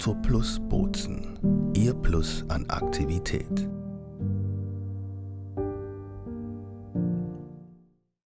Auto Plus Bozen. Ihr Plus an Aktivität.